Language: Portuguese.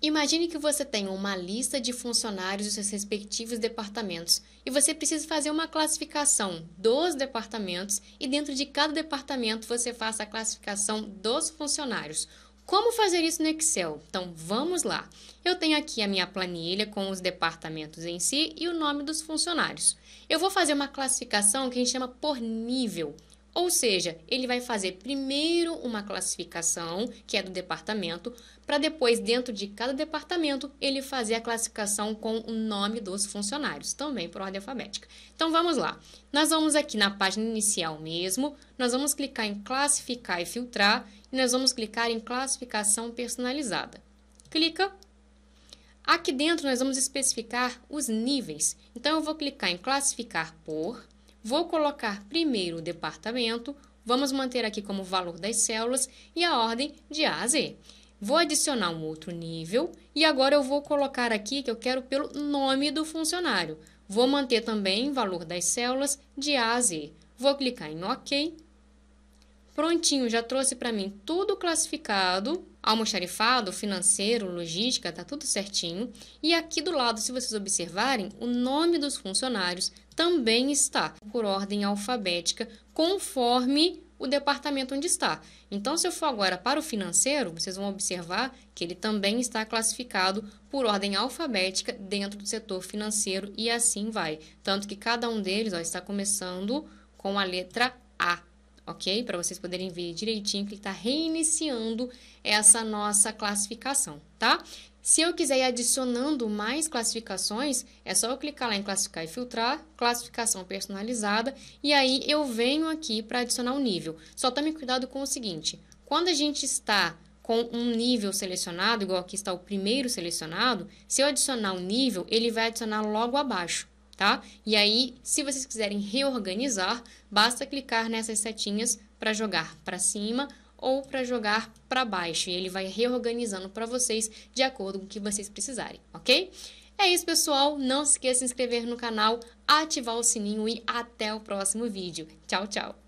Imagine que você tem uma lista de funcionários dos seus respectivos departamentos e você precisa fazer uma classificação dos departamentos e dentro de cada departamento você faça a classificação dos funcionários. Como fazer isso no Excel? Então vamos lá. Eu tenho aqui a minha planilha com os departamentos em si e o nome dos funcionários. Eu vou fazer uma classificação que a gente chama por nível. Ou seja, ele vai fazer primeiro uma classificação, que é do departamento, para depois, dentro de cada departamento, ele fazer a classificação com o nome dos funcionários, também por ordem alfabética. Então vamos lá. Nós vamos aqui na página inicial mesmo, nós vamos clicar em classificar e filtrar e nós vamos clicar em classificação personalizada. Clica. Aqui dentro nós vamos especificar os níveis. Então eu vou clicar em classificar por Vou colocar primeiro o departamento, vamos manter aqui como valor das células e a ordem de A a Z. Vou adicionar um outro nível e agora eu vou colocar aqui que eu quero pelo nome do funcionário. Vou manter também valor das células de A a Z. Vou clicar em OK. Prontinho, já trouxe para mim tudo classificado, almoxarifado, financeiro, logística, tá tudo certinho. E aqui do lado, se vocês observarem, o nome dos funcionários também está por ordem alfabética, conforme o departamento onde está. Então, se eu for agora para o financeiro, vocês vão observar que ele também está classificado por ordem alfabética dentro do setor financeiro e assim vai. Tanto que cada um deles ó, está começando com a letra ok? Para vocês poderem ver direitinho que está reiniciando essa nossa classificação, tá? Se eu quiser ir adicionando mais classificações, é só eu clicar lá em classificar e filtrar, classificação personalizada, e aí eu venho aqui para adicionar um nível. Só tome cuidado com o seguinte, quando a gente está com um nível selecionado, igual aqui está o primeiro selecionado, se eu adicionar um nível, ele vai adicionar logo abaixo tá? E aí, se vocês quiserem reorganizar, basta clicar nessas setinhas para jogar para cima ou para jogar para baixo. E ele vai reorganizando para vocês de acordo com o que vocês precisarem, ok? É isso, pessoal. Não se esqueça de se inscrever no canal, ativar o sininho e até o próximo vídeo. Tchau, tchau!